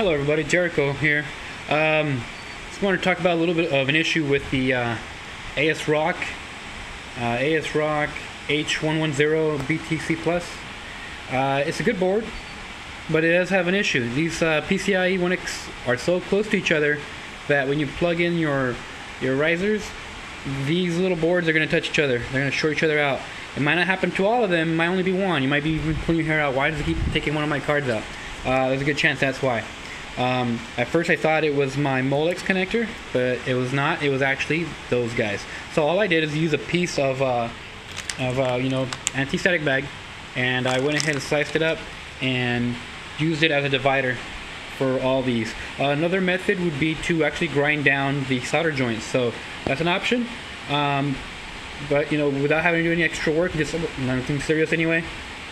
Hello everybody, Jerico here. Um, just want to talk about a little bit of an issue with the uh, ASRock, uh, ASRock H110 BTC Plus. Uh, it's a good board, but it does have an issue. These uh, PCIe 1X are so close to each other that when you plug in your your risers, these little boards are going to touch each other. They're going to short each other out. It might not happen to all of them. It might only be one. You might be even pulling your hair out. Why does it keep taking one of my cards out? Uh, there's a good chance that's why. Um, at first I thought it was my Molex connector, but it was not. It was actually those guys. So all I did is use a piece of, uh, of uh, you know, anti-static bag, and I went ahead and sliced it up and used it as a divider for all these. Uh, another method would be to actually grind down the solder joints. So that's an option. Um, but you know, without having to do any extra work, just nothing serious anyway.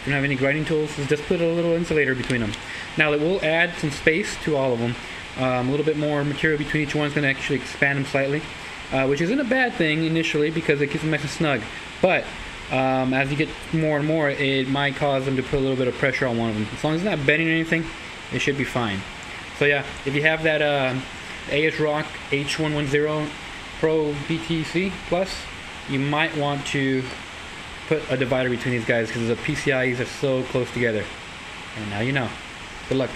Don't have any grinding tools, just put a little insulator between them. Now it will add some space to all of them. Um, a little bit more material between each one is going to actually expand them slightly, uh, which isn't a bad thing initially because it keeps them nice and snug. But um, as you get more and more, it might cause them to put a little bit of pressure on one of them. As long as it's not bending or anything, it should be fine. So yeah, if you have that uh, ASRock H110 Pro BTC Plus, you might want to put a divider between these guys because the PCIes are so close together. And now you know. Good luck.